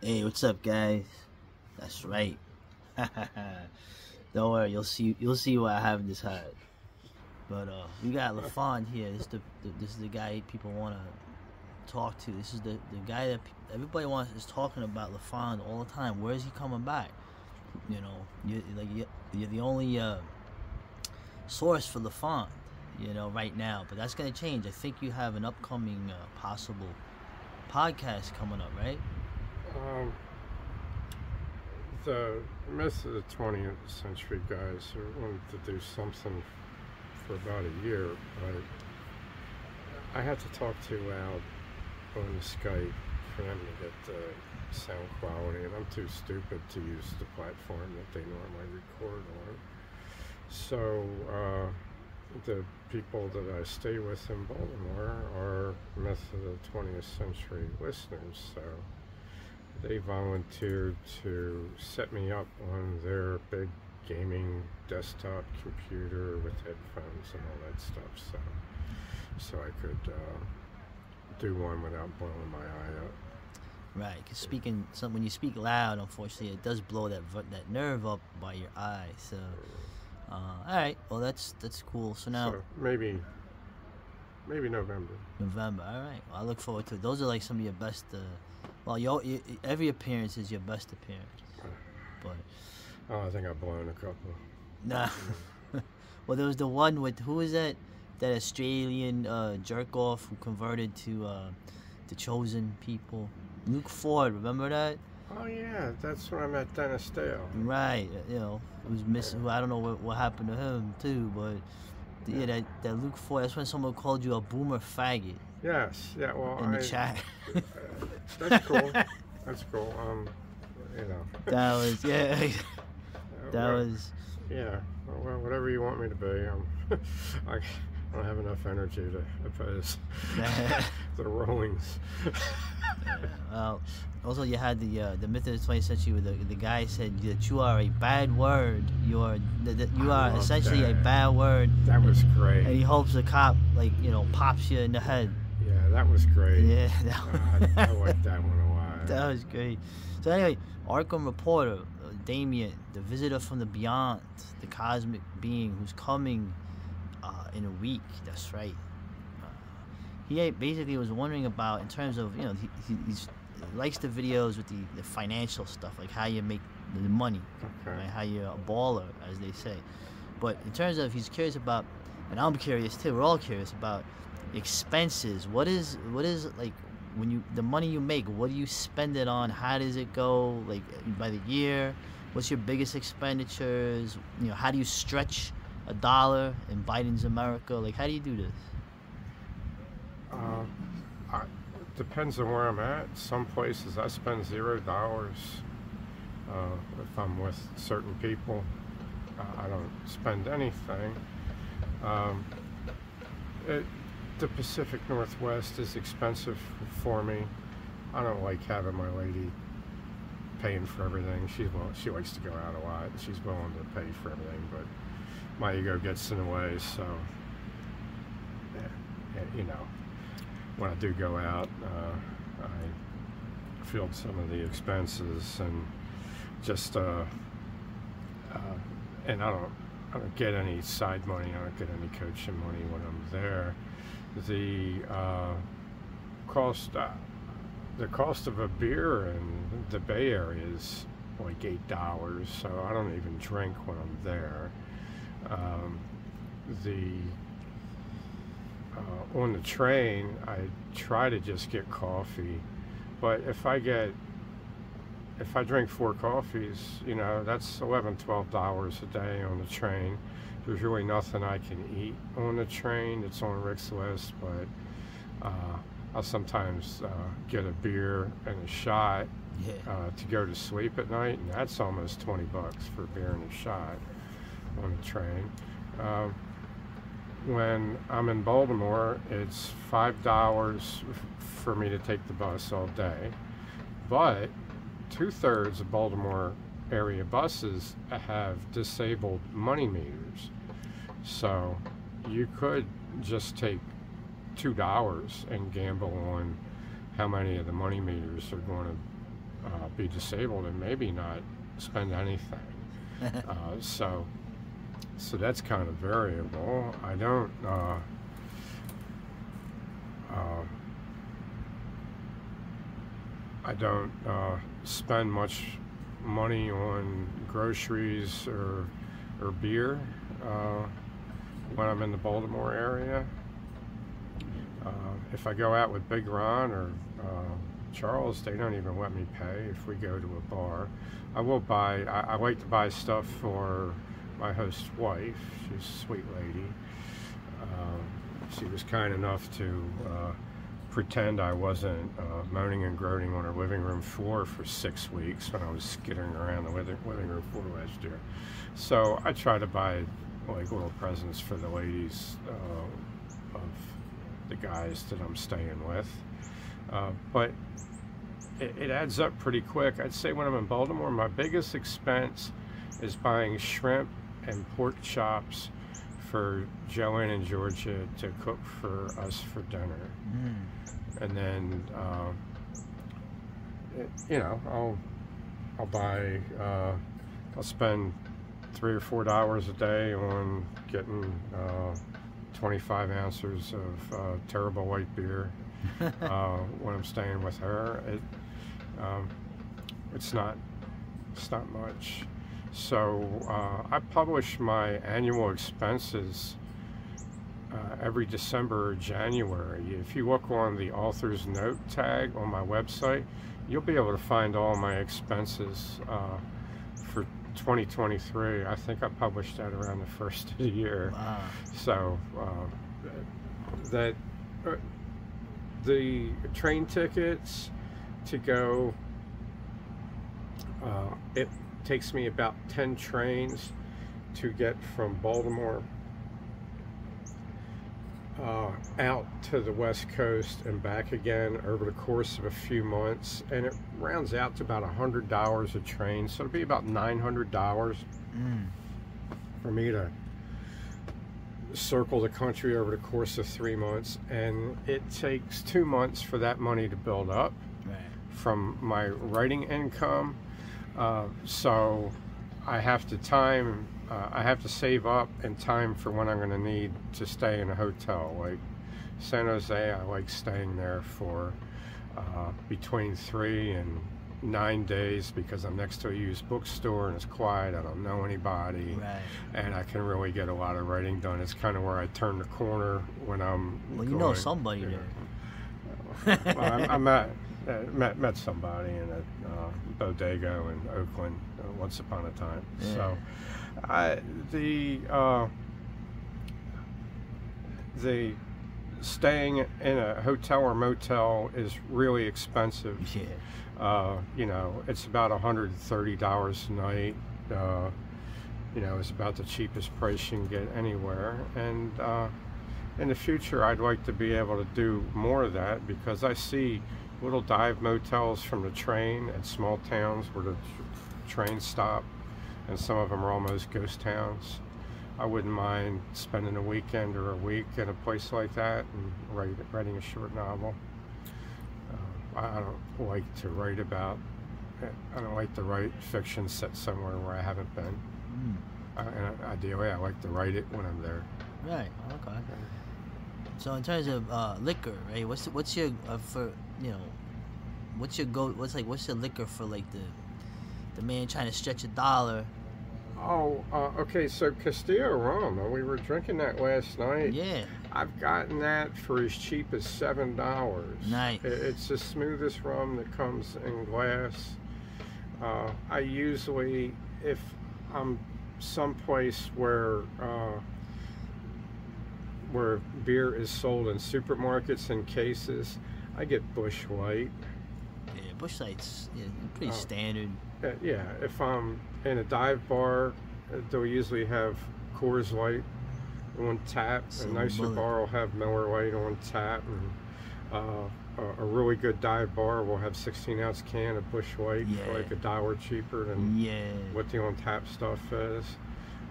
Hey, what's up, guys? That's right. Don't worry, you'll see. You'll see what I have this hat. But uh, we got LaFond here. This is the, the this is the guy people want to talk to. This is the the guy that everybody wants is talking about LaFond all the time. Where is he coming back? You know, you like you, you're the only uh, source for LaFond. You know, right now. But that's gonna change. I think you have an upcoming uh, possible podcast coming up, right? Um, the myth of the 20th century guys wanted to do something for about a year, but I had to talk too loud on Skype for them to get the sound quality, and I'm too stupid to use the platform that they normally record on. So, uh, the people that I stay with in Baltimore are myth of the 20th century listeners, so they volunteered to set me up on their big gaming desktop computer with headphones and all that stuff so so I could uh, do one without blowing my eye up Right, because speaking, some, when you speak loud, unfortunately, it does blow that that nerve up by your eye. So, uh, all right, well that's that's cool. So now so maybe maybe November November, all right. Well, I look forward to it. Those are like some of your best. Uh, well, your, your every appearance is your best appearance, but oh I think I've blown a couple nah. well, there was the one with who was that? That Australian uh, jerk off who converted to uh, the chosen people. Luke Ford, remember that? oh yeah that's when I met Dennis Dale Right, you know, who's missing. Who I don't know what, what happened to him too, but yeah, that that Luke Ford. That's when someone called you a boomer faggot yes yeah well in the I, chat. that's cool that's cool um you know that was yeah. That well, was Yeah, well, whatever you want me to be. Um, I don't have enough energy to oppose the rollings. well. Also, you had the uh, the myth of the 20th century where the, the guy said that you are a bad word. You are that that you I are essentially a bad word, That was great. and he hopes the cop like you know pops you in the head. That was great. Yeah, that, Uh, I, I like that one a lot. That was great. So anyway, Arkham Reporter, uh, Damien, the visitor from the beyond, the cosmic being who's coming uh, in a week. That's right. Uh, he basically was wondering about in terms of you know he, he likes the videos with the, the financial stuff like how you make the money, Okay. right? How you're a baller, as they say. But in terms of he's curious about, and I'm curious too. We're all curious about expenses. What is what is like when you the money you make? What do you spend it on? How does it go? Like by the year? What's your biggest expenditures? You know, how do you stretch a dollar in Biden's America? Like, how do you do this? Uh, I, depends on where I'm at. Some places I spend zero dollars. Uh, if I'm with certain people, I don't spend anything. Um, it, the Pacific Northwest is expensive for me. I don't like having my lady paying for everything. She well, she likes to go out a lot. She's willing to pay for everything, but my ego gets in the way. So, yeah, yeah, you know, when I do go out, uh, I field some of the expenses and just uh, uh, and I don't I don't get any side money. I don't get any coaching money when I'm there. The uh, cost uh, the cost of a beer in the Bay Area is like eight dollars, so I don't even drink when I'm there. Um, the uh, on the train, I try to just get coffee, but if I get if I drink four coffees, you know, that's 11 dollars a day on the train. There's really nothing I can eat on the train. It's on Rick's list, but uh, I'll sometimes uh, get a beer and a shot Yeah. uh, to go to sleep at night, and that's almost 20 bucks for a beer and a shot on the train. Um, when I'm in Baltimore, it's five dollars for me to take the bus all day, but two thirds of Baltimore area buses have disabled money meters, so you could just take two dollars and gamble on how many of the money meters are going to uh, be disabled and maybe not spend anything. uh, so, so that's kind of variable. I don't. Uh, uh, I don't uh, spend much money on groceries or or beer uh, when I'm in the Baltimore area. Uh, if I go out with Big Ron or uh, Charles, they don't even let me pay if we go to a bar. I will buy, I, I like to buy stuff for my host's wife. She's a sweet lady. Uh, she was kind enough to uh, pretend I wasn't uh, moaning and groaning on her living room floor for six weeks when I was skittering around the living room floor last year. So I try to buy like little presents for the ladies uh, of the guys that I'm staying with. Uh, but it, it, adds up pretty quick. I'd say when I'm in Baltimore, my biggest expense is buying shrimp and pork chops for Joanne and Georgia to cook for us for dinner. Mm. And then, uh, it, you know, I'll I'll buy. Uh, I'll spend three or four dollars a day on getting uh, 25 ounces of uh, terrible white beer uh, when I'm staying with her. It, um, it's not it's not much. So uh, I publish my annual expenses uh, every December or January. If you look on the author's note tag on my website, you'll be able to find all my expenses uh, 2023. I think I published that around the first of the year. Wow. So uh, that uh, the train tickets to go. Uh, it takes me about 10 trains to get from Baltimore uh, out to the west coast and back again over the course of a few months and it rounds out to about a hundred dollars a train so it'll be about nine hundred dollars mm. for me to circle the country over the course of three months and it takes two months for that money to build up right. from my writing income uh, so I have to time uh, I have to save up in time for when I'm going to need to stay in a hotel. Like San Jose, I like staying there for uh, between three and nine days because I'm next to a used bookstore and it's quiet. I don't know anybody, right. and I can really get a lot of writing done. It's kind of where I turn the corner when I'm. Well, you going, know somebody there. well, I'm, I'm at, uh, met met somebody in a uh, bodega in Oakland uh, once upon a time. Yeah. So, I, the uh, the staying in a hotel or motel is really expensive. Yeah. Uh, you know, it's about $130 a night. Uh, you know, it's about the cheapest price you can get anywhere. And uh, in the future, I'd like to be able to do more of that because I see little dive motels from the train at small towns where the train stop, and some of them are almost ghost towns. I wouldn't mind spending a weekend or a week in a place like that and write, writing a short novel. Uh, I, I don't like to write about. I don't like to write fiction set somewhere where I haven't been. Mm. Uh, and ideally, I like to write it when I'm there. Right. Okay. So in terms of uh, liquor, right? What's what's your uh, for you know, what's your go? What's like what's your liquor for like the the man trying to stretch a dollar? Oh, uh, okay. So Castillo rum. Uh, we were drinking that last night. Yeah. I've gotten that for as cheap as seven dollars. Nice. It's the smoothest rum that comes in glass. Uh, I usually, if I'm someplace where uh, where beer is sold in supermarkets in cases, I get Busch Light. Yeah, Busch Light's yeah, pretty uh, standard. Uh, yeah, if I'm in a dive bar, they'll usually have Coors Light on tap. a nicer bar will have Miller Lite on tap, and uh, a, a, really good dive bar will have 16 ounce can of Busch Light yeah. for like a dollar cheaper than yeah. what the on tap stuff is.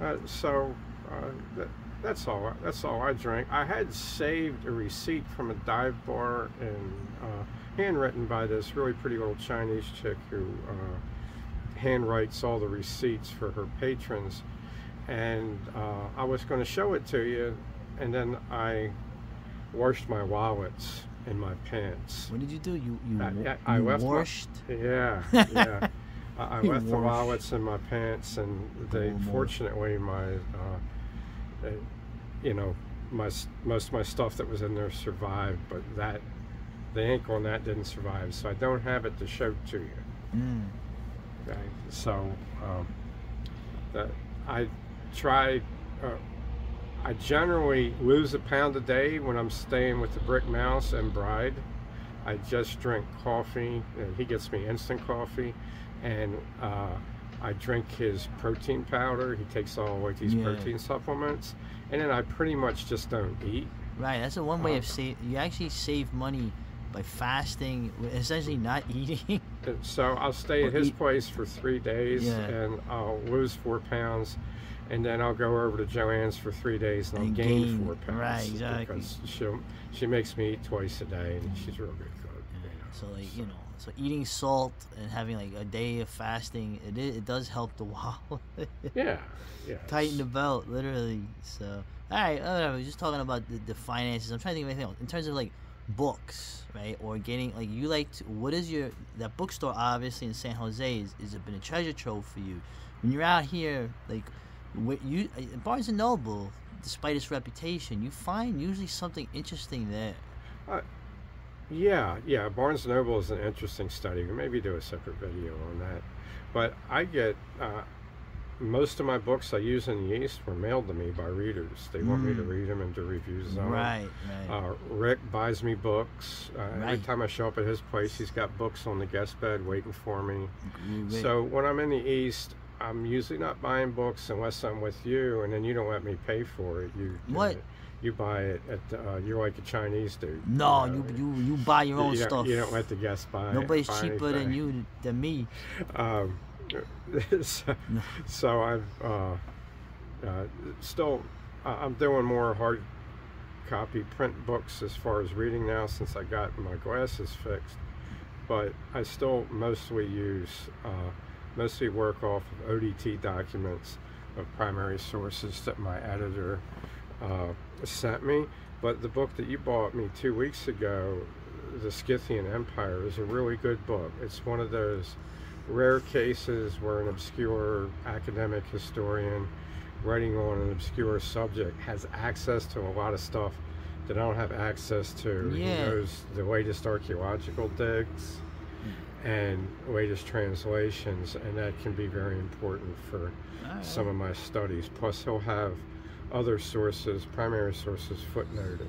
Uh, so uh, that's all. That's all I drank. I had saved a receipt from a dive bar and uh, handwritten by this really pretty old Chinese chick who uh, handwrites all the receipts for her patrons. And uh, I was going to show it to you, and then I washed my wallets in my pants. What did you do? You you, I- I you left my- washed. Yeah, yeah. I, I left the wallets in my pants, and they Oh, fortunately my, uh, uh, you know, my most of my stuff that was in there survived, but that the ink on that didn't survive, so I don't have it to show to you. Mm. Okay, so um, that I try. Uh, I generally lose a pound a day when I'm staying with the Brick Mouse and Bride. I just drink coffee, and he gets me instant coffee, and uh, I drink his protein powder. He takes all like these Yeah. protein supplements, and then I pretty much just don't eat. Right. That's the one way Uh, of save. You actually save money by fasting, essentially not eating. So I'll stay at his eat- place for three days, Yeah. and I'll lose four pounds, and then I'll go over to Joanne's for three days, and I'll And gain, gain, four pounds. right, exactly. Because she she makes me eat twice a day, and she's real good cook. you know. So like you know, so eating salt and having like a day of fasting, it it does help the wallet. Yeah, yeah. Tighten the belt, literally. So all right, oh, whatever. Just talking about the, the finances. I'm trying to think of anything else in terms of like books, right? Or getting like you like. To, what is your that bookstore? Obviously in San Jose is is it been a treasure trove for you? When you're out here, like you uh, Barnes and Noble, despite its reputation, you find usually something interesting there. Yeah, yeah. Barnes and Noble is an interesting study. We maybe do a separate video on that. But I get uh, most of my books I use in the East were mailed to me by readers. They want me to Mm. read them and do reviews on them. Right, right. Uh, Rick buys me books. Uh, Every time I show up at his place, he's got books on the guest bed waiting for me. Right. So when I'm in the East, I'm usually not buying books unless I'm with you, and then you don't let me pay for it. You What? you buy it at uh, you're like a Chinese dude. no, know. you you you buy your own you stuff. You don't let the guests buy. Nobody's buy cheaper than you than me. Um, so, so I've uh, uh, still I'm doing more hard copy print books as far as reading now since I got my glasses fixed. But I still mostly use uh, mostly work off of ODT documents of primary sources that my editor uh, sent me. But the book that you bought me two weeks ago, The Scythian Empire, is a really good book. It's one of those rare cases where an obscure academic historian writing on an obscure subject has access to a lot of stuff that I don't have access to. He knows the latest archaeological digs hmm. and latest translations, and that can be very important for Alright. some of my studies. Plus, he'll have other sources, primary sources, footnoted.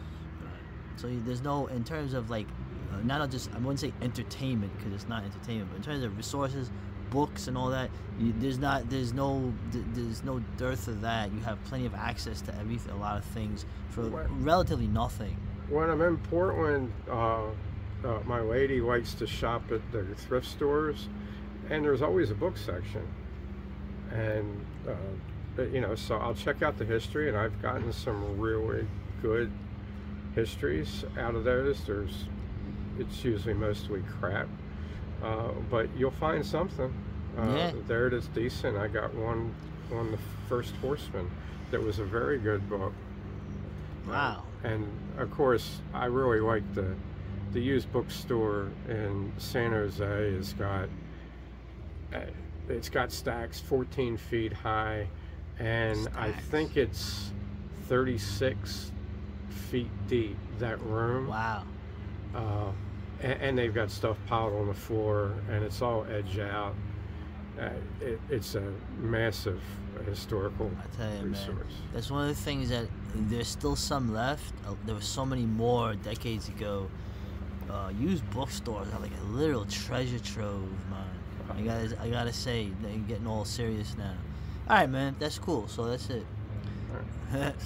So there's no in terms of like uh, not just I wouldn't say entertainment because it's not entertainment, but in terms of resources, books and all that, you, there's not there's no th- there's no dearth of that. You have plenty of access to everything, a lot of things for Well- relatively nothing. When I'm in Portland, uh, uh, my lady likes to shop at the thrift stores, and there's always a book section. And, uh, you know, so I'll check out the history, and I've gotten some really good histories out of those. There's, it's usually mostly crap, uh, but you'll find something. Uh, Yeah. There it is decent. I got one on the First Horseman that was a very good book. Wow. And of course, I really like the the used bookstore in San Jose. Has got uh, it's got stacks 14 feet high, and I think it's 36 feet deep. That room, Wow. Uh, and, and they've got stuff piled on the floor, and it's all edged out. Uh, it, it's a massive historical I tell you, man. resource. That's one of the things that there's still some left. Uh, There were so many more decades ago. Uh, used bookstores are like a literal treasure trove, man. I gotta, I gotta say, they're getting all serious now. All right, man, that's cool. So that's it. All right.